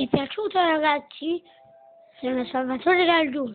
È piaciuto ragazzi? Sono Salvatore Galgiulo.